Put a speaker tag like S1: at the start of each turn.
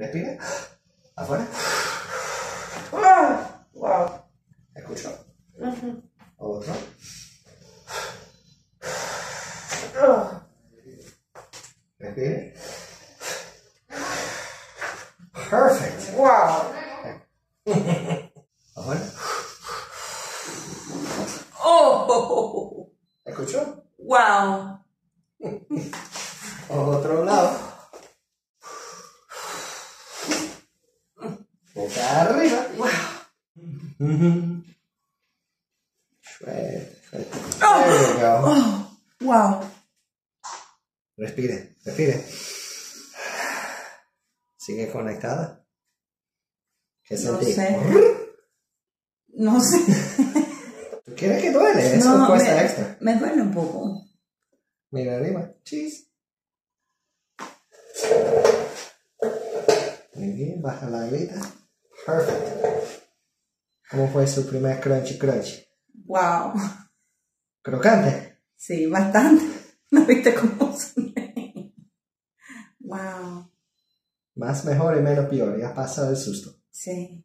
S1: Respire. Afuera.
S2: Ah, wow.
S1: Escucho.
S2: Ujú.
S1: Otro.
S2: Ah,
S1: Respire. Perfect.
S2: wow.
S1: Afuera.
S2: Oh,
S1: Escucho.
S2: wow.
S1: Otro lado. Boca arriba.
S2: Wow.
S1: There you go.
S2: Oh, wow.
S1: Respire, respire. Sigue conectada. ¿Qué
S2: No
S1: sentí?
S2: sé. No sé.
S1: ¿Tú quieres que duele? Eso
S2: No,
S1: cuesta
S2: me,
S1: extra.
S2: me duele un poco.
S1: Mira arriba. Cheese. Muy bien, baja la alita. Perfect. ¿Cómo fue su primer crunchy crunchy?
S2: Wow.
S1: Crocante.
S2: Sí, bastante. ¿No viste cómo soné? Wow.
S1: Más mejor y menos peor. Ya pasa el susto.
S2: Sí.